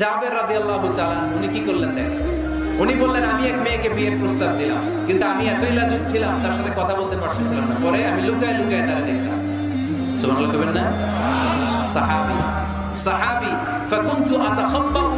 জাবের রাদি আল্লাহ চালান উনি কি করলেন দেখেন? উনি বললেন, আমি এক মেয়েকে বিয়ের প্রস্তাব দিলাম, কিন্তু আমি এতই লাজুক ছিলাম, তার সাথে কথা বলতে পারতেছিলাম না। পরে আমি লুকায় লুকায় তারা দেখলাম। সুবহানাল্লাহ না? সাহাবি। সাহাবি, ফাকুন্তু আতাখাব্বাউ লাহা